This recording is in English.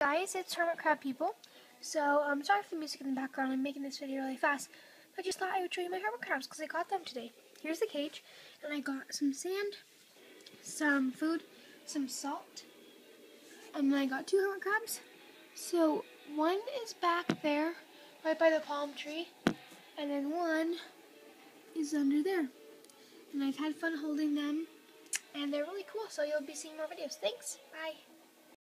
Guys, it's Hermit Crab People. So, I'm um, sorry for the music in the background. I'm making this video really fast. But I just thought I would show you my hermit crabs because I got them today. Here's the cage. And I got some sand, some food, some salt. And then I got two hermit crabs. So, one is back there, right by the palm tree. And then one is under there. And I've had fun holding them. And they're really cool. So, you'll be seeing more videos. Thanks. Bye.